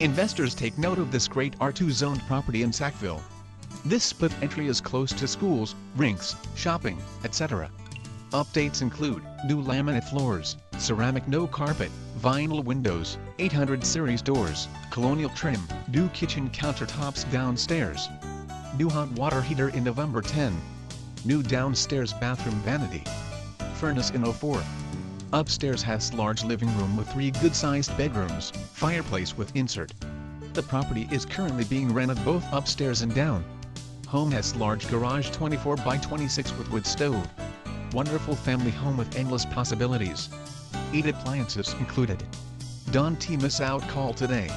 Investors take note of this great R2 zoned property in Sackville. This split entry is close to schools, rinks, shopping, etc. Updates include new laminate floors, ceramic no carpet, vinyl windows, 800 series doors, colonial trim, new kitchen countertops downstairs, new hot water heater in November 10, new downstairs bathroom vanity, furnace in 04. Upstairs has large living room with three good-sized bedrooms, fireplace with insert. The property is currently being rented both upstairs and down. Home has large garage 24 by 26 with wood stove. Wonderful family home with endless possibilities. 8 appliances included. Don't T miss out call today.